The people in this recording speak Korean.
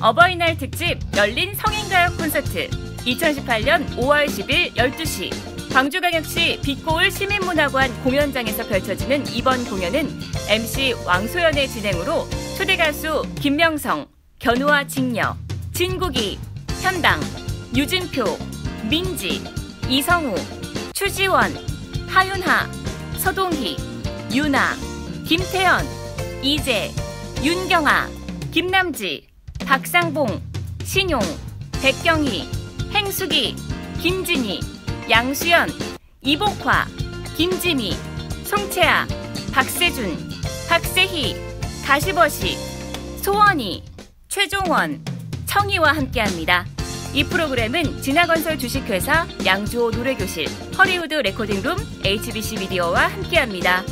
어버이날 특집 열린 성인가요 콘서트. 2018년 5월 10일 12시. 광주광역시 빛고울 시민문화관 공연장에서 펼쳐지는 이번 공연은 MC 왕소연의 진행으로 초대 가수 김명성, 견우와 직녀, 진국이, 현당, 유진표, 민지, 이성우, 추지원, 하윤하, 서동희, 유나, 김태연, 이재, 윤경아, 김남지, 박상봉, 신용, 백경희, 행숙이, 김진희, 양수연, 이복화, 김지미, 송채아, 박세준, 박세희, 가시버시, 소원이, 최종원, 청희와 함께합니다. 이 프로그램은 진화건설 주식회사 양주호 노래교실 허리우드 레코딩룸 HBC 미디어와 함께합니다.